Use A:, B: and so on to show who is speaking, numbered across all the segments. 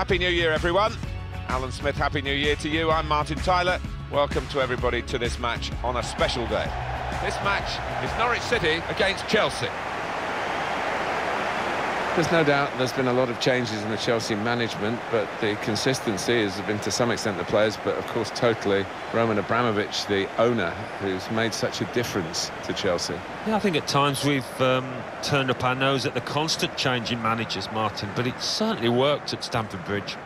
A: Happy New Year, everyone. Alan Smith, Happy New Year to you. I'm Martin Tyler. Welcome to everybody to this match on a special day. This match is Norwich City against Chelsea.
B: There's no doubt there's been a lot of changes in the Chelsea management, but the consistency has been to some extent the players, but of course totally Roman Abramovich, the owner, who's made such a difference to Chelsea.
C: Yeah, I think at times we've um, turned up our nose at the constant change in managers, Martin, but it certainly worked at Stamford Bridge.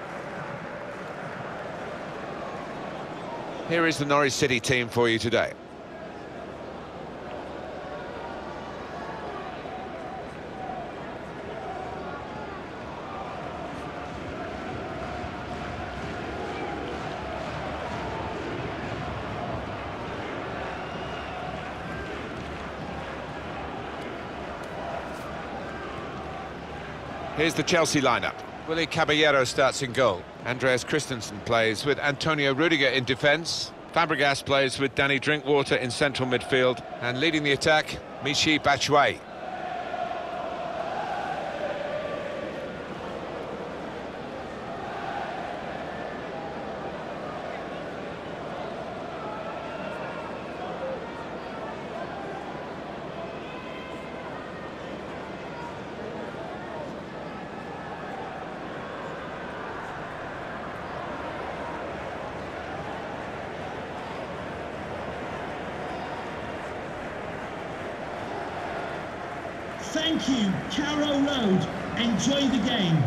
A: Here is the Norwich City team for you today. Here's the Chelsea lineup. Willy Caballero starts in goal. Andreas Christensen plays with Antonio Rudiger in defence. Fabregas plays with Danny Drinkwater in central midfield. And leading the attack, Michy Batshuayi.
D: Thank you, Carrow Road. Enjoy the game.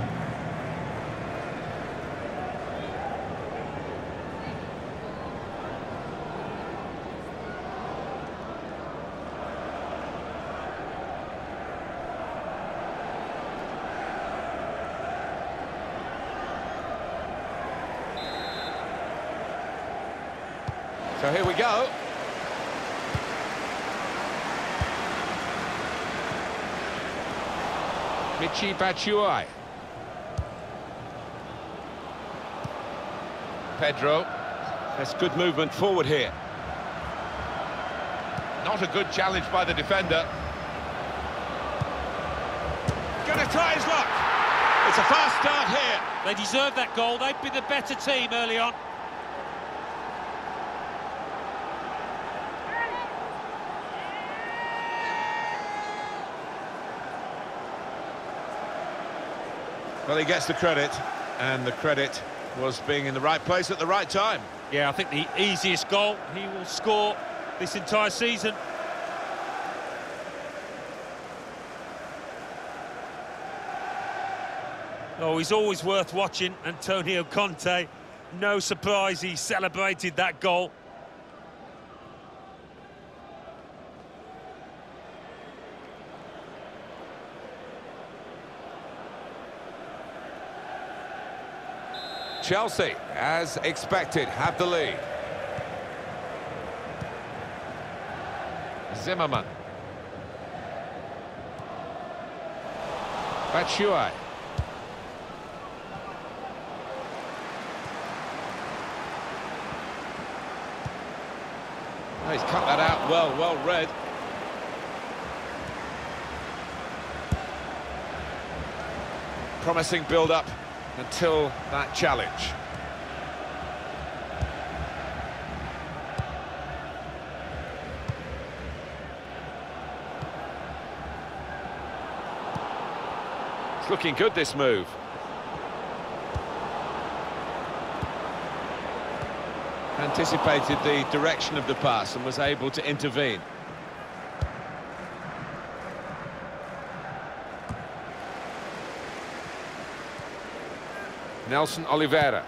A: So here we go. Michy Batshuayi. Pedro. That's good movement forward here. Not a good challenge by the defender. Gonna try his luck. It's a fast start here.
C: They deserve that goal. They'd be the better team early on.
A: Well, he gets the credit, and the credit was being in the right place at the right time.
C: Yeah, I think the easiest goal he will score this entire season. Oh, he's always worth watching, Antonio Conte. No surprise he celebrated that goal.
A: Chelsea, as expected, have the lead. Zimmermann. Batshuayi. Oh, he's cut that out well, well read. Promising build-up until that challenge. It's looking good, this move. Anticipated the direction of the pass and was able to intervene. Nelson Oliveira.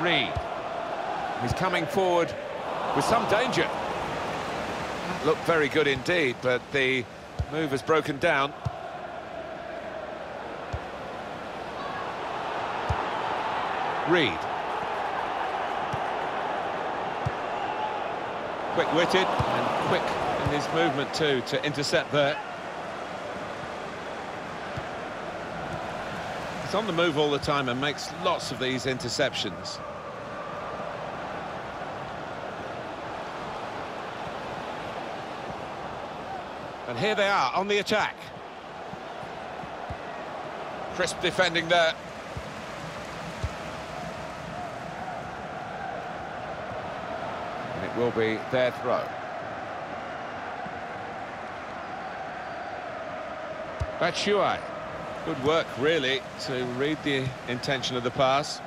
A: Reed. He's coming forward with some danger. Looked very good indeed, but the move has broken down. Reed. Quick-witted and quick in his movement too to intercept there. On the move all the time and makes lots of these interceptions. And here they are on the attack. Crisp defending there.
B: And it will be their throw. Batshuayi. Good work, really, to read the intention of the pass.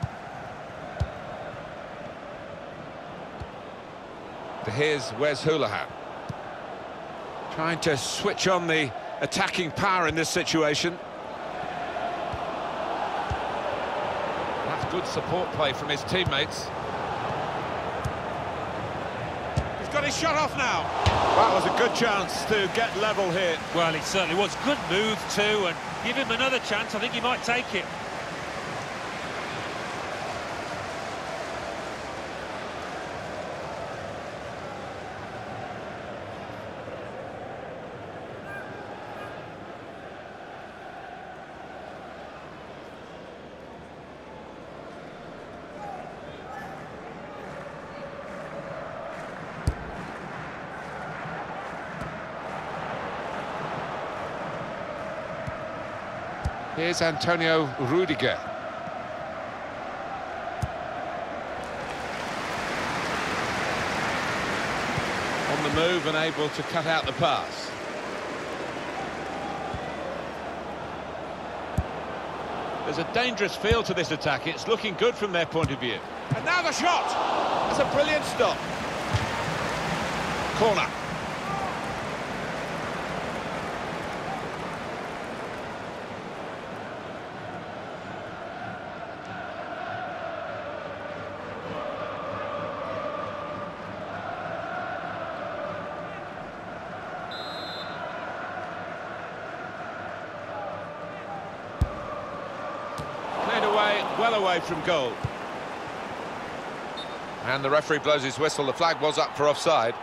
A: Here's Wes Hoolahan. Trying to switch on the attacking power in this situation. That's good support play from his teammates. He's shot off now. That was a good chance to get level here.
C: Well, it certainly was. Good move too, and give him another chance. I think he might take it.
A: Here's Antonio Rudiger.
B: On the move and able to cut out the pass.
A: There's a dangerous feel to this attack. It's looking good from their point of view. And now the shot! That's a brilliant stop. Corner. Well away from goal. And the referee blows his whistle. The flag was up for offside.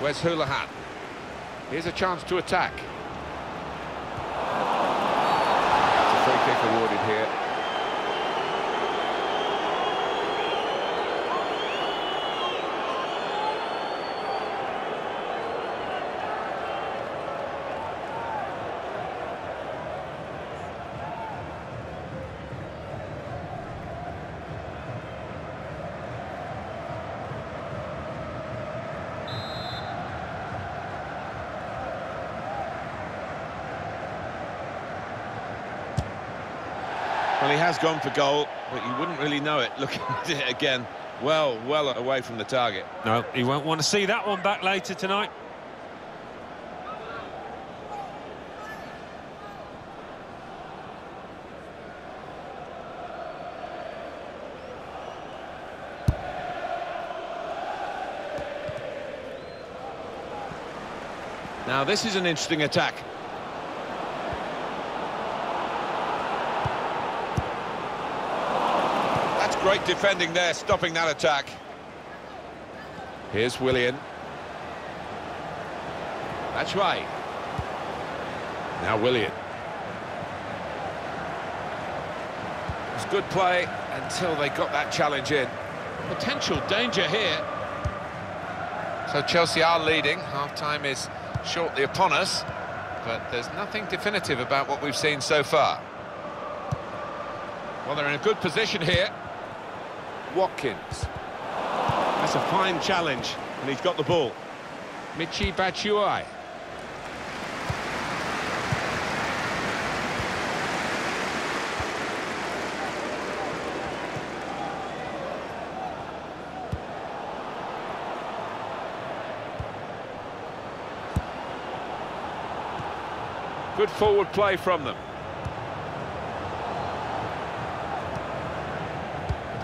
A: Where's Hoolahan? Here's a chance to attack.
B: Awarded here.
A: Well, he has gone for goal, but you wouldn't really know it looking at it again. Well, well away from the target.
C: No, he won't want to see that one back later tonight.
A: Now, this is an interesting attack. Great defending there, stopping that attack. Here's Willian. That's right. Now Willian. It was good play until they got that challenge in. Potential danger here. So Chelsea are leading. Half-time is shortly upon us. But there's nothing definitive about what we've seen so far. Well, they're in a good position here. Watkins. That's a fine challenge, and he's got the ball. Michy Batshuayi. Good forward play from them.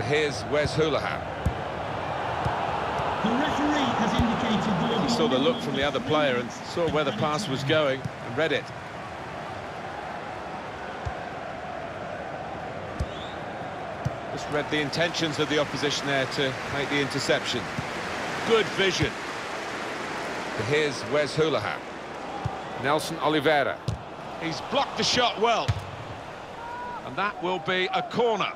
A: Here's Wes Hoolahan.
D: The referee has indicated
B: He saw the look from the other player and saw where the pass was going and read it. Just read the intentions of the opposition there to make the interception. Good vision.
A: Here's Wes Hoolahan. Nelson Oliveira. He's blocked the shot well. And that will be a corner.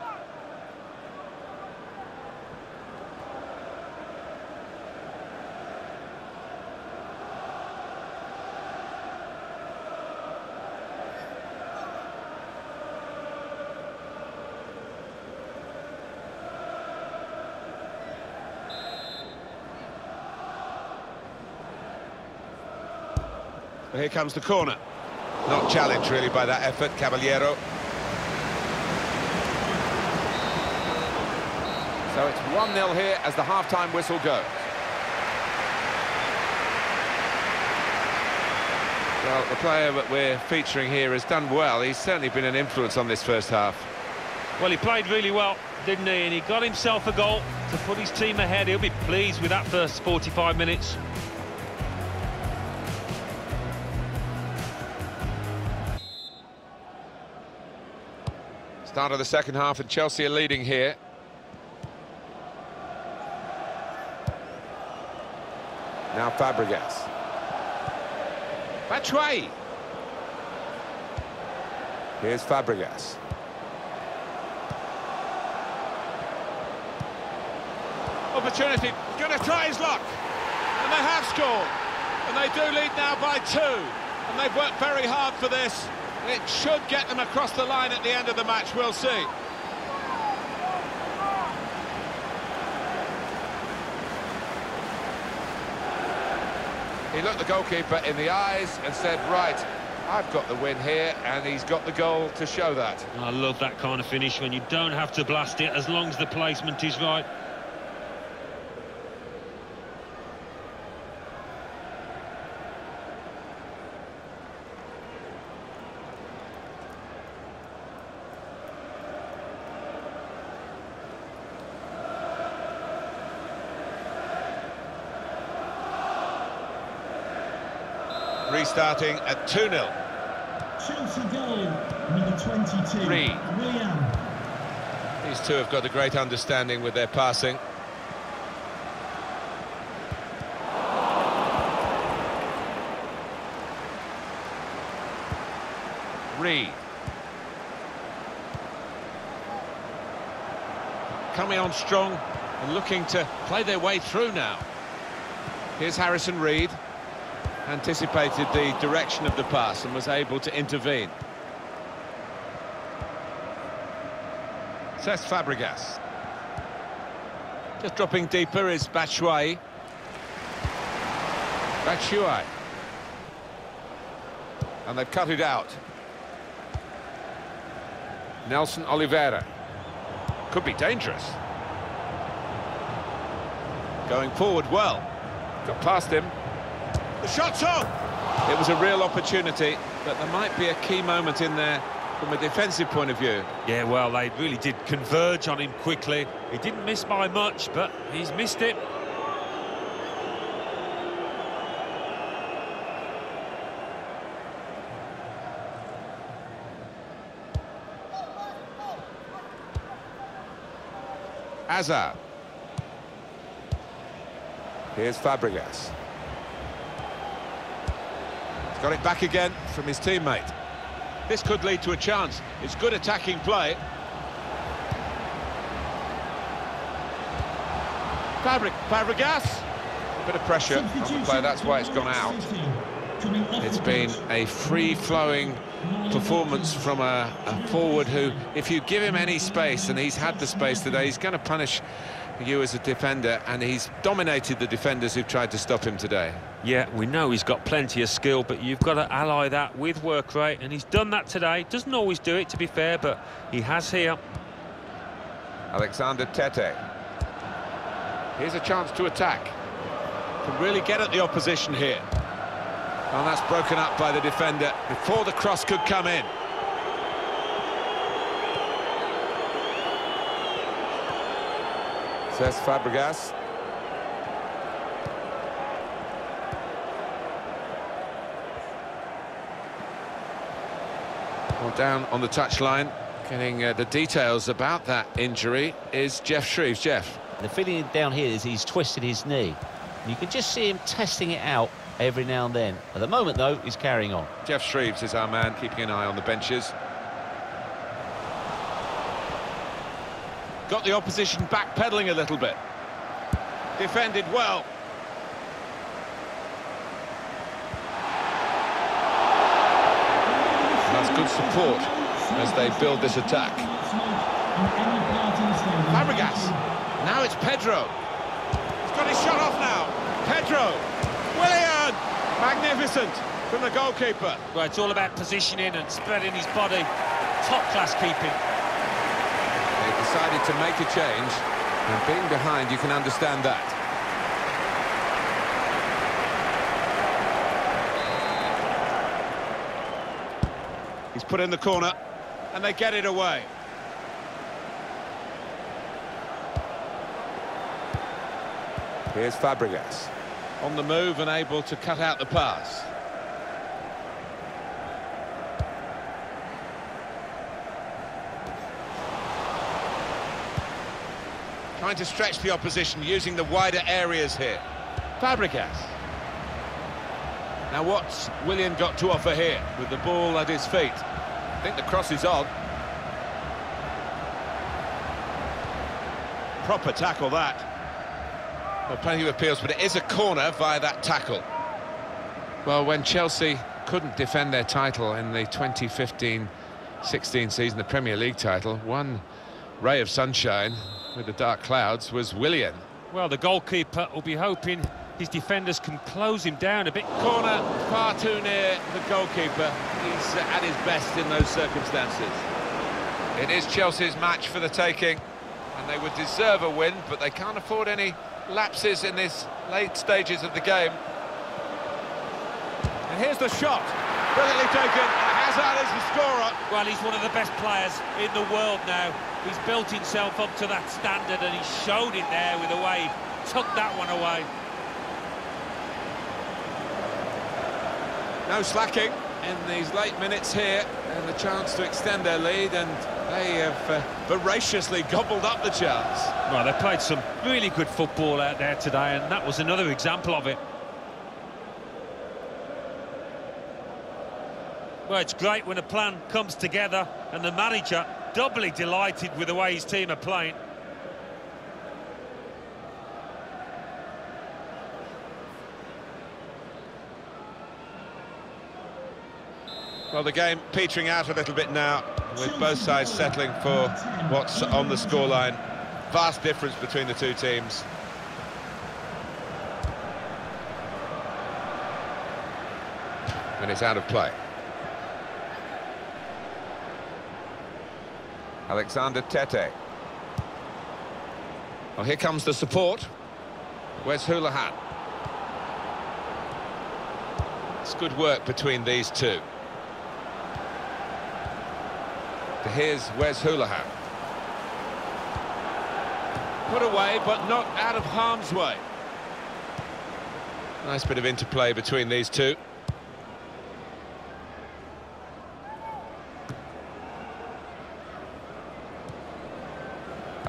A: Here comes the corner. Not challenged really by that effort, Caballero.
B: So it's 1-0 here as the half-time whistle goes.
A: Well, the player that we're featuring here has done well. He's certainly been an influence on this first half.
C: Well, he played really well, didn't he? And he got himself a goal to put his team ahead. He'll be pleased with that first 45 minutes.
A: Start of the second half and Chelsea are leading here.
B: Now Fabregas.
A: Batshuayi.
B: Here's Fabregas.
A: Opportunity, going to try his luck. And they have scored. And they do lead now by two. And they've worked very hard for this. It should get them across the line at the end of the match, we'll see. He looked the goalkeeper in the eyes and said, right, I've got the win here, and he's got the goal to show that.
C: I love that kind of finish when you don't have to blast it as long as the placement is right.
A: Restarting at 2-0.
D: Chelsea goal, number 22.
A: Reed.
D: Willian.
A: These two have got a great understanding with their passing. Reed. Coming on strong and looking to play their way through now. Here's Harrison Reed. Anticipated the direction of the pass and was able to intervene. Cesc Fabregas. Just dropping deeper is Batshuayi. Batshuayi. And they've cut it out. Nelson Oliveira. Could be dangerous. Going forward well. Got past him. The shot's on! It was a real opportunity, but there might be a key moment in there from a defensive point of view.
C: Yeah, well, they really did converge on him quickly. He didn't miss by much, but he's missed it.
A: Hazard.
B: Here's Fabregas.
A: Got it back again from his teammate. This could lead to a chance. It's good attacking play. Fabri Fabregas. A bit of pressure on the play, that's why it's gone out. It's been a free-flowing performance from a, a, forward who, if you give him any space, and he's had the space today, he's going to punish you as a defender, and he's dominated the defenders who've tried to stop him today.
C: Yeah, we know he's got plenty of skill, but you've got to ally that with work rate, and he's done that today. Doesn't always do it, to be fair, but he has here.
A: Alexander Tettey. Here's a chance to attack. Can really get at the opposition here. And that's broken up by the defender before the cross could come in.
B: Cesc Fabregas.
A: Well, down on the touchline, getting uh, the details about that injury is Geoff Shreeves. Geoff.
E: The feeling down here is he's twisted his knee. You can just see him testing it out every now and then. At the moment, though, he's carrying on.
A: Geoff Shreeves is our man, keeping an eye on the benches. Got the opposition backpedaling a little bit. Defended well. That's good support as they build this attack. Fabregas. Now it's Pedro. He's got his shot off now. Pedro. Willian. Magnificent from the goalkeeper.
C: Well, it's all about positioning and spreading his body. Top-class keeping.
B: Decided to make a change, and being behind, you can understand that.
A: He's put in the corner, and they get it away.
B: Here's Fabregas.
A: On the move and able to cut out the pass. Trying to stretch the opposition using the wider areas here. Fabregas. Now what's Willian got to offer here with the ball at his feet? I think the cross is on. Proper tackle that. Well, plenty of appeals, but it is a corner via that tackle.
B: Well, when Chelsea couldn't defend their title in the 2015-16 season, the Premier League title, one ray of sunshine with the dark clouds was Willian.
C: Well, the goalkeeper will be hoping his defenders can close him down a bit.
A: Corner far too near the goalkeeper. He's at his best in those circumstances. It is Chelsea's match for the taking, and they would deserve a win, but they can't afford any lapses in these late stages of the game. And here's the shot. Brilliantly taken. Hazard is the scorer.
C: Well, he's one of the best players in the world now. He's built himself up to that standard and he showed it there with the wave, took that one away.
A: No slacking in these late minutes here, and the chance to extend their lead, and they have uh, voraciously gobbled up the chance.
C: Well, they played some really good football out there today, and that was another example of it. Well, it's great when a plan comes together, and the manager doubly delighted with the way his team are playing.
A: Well, the game petering out a little bit now, with both sides settling for what's on the scoreline. Vast difference between the two teams. And it's out of play. Alexander Tettey. Well, here comes the support. Where's Hoolahan? It's good work between these two. Here's Wes Hoolahan. Put away, but not out of harm's way. Nice bit of interplay between these two.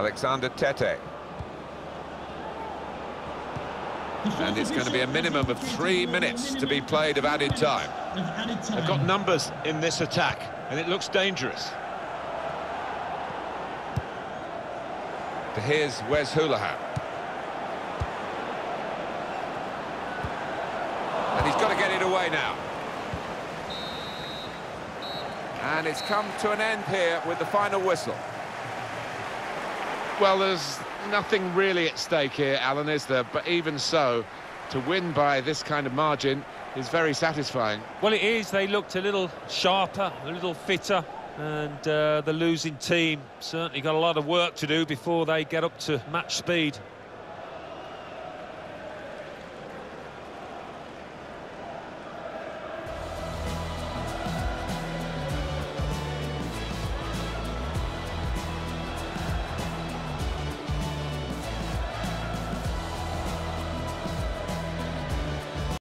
A: Alexander Tettey. And it's going to be a minimum of three minutes to be played of added time. They've got numbers in this attack, and it looks dangerous. Here's Wes Hoolahan. And he's got to get it away now. And it's come to an end here with the final whistle.
B: Well, there's nothing really at stake here, Alan, is there? But even so, to win by this kind of margin is very satisfying.
C: Well, it is. They looked a little sharper, a little fitter, and uh, the losing team certainly got a lot of work to do before they get up to match speed.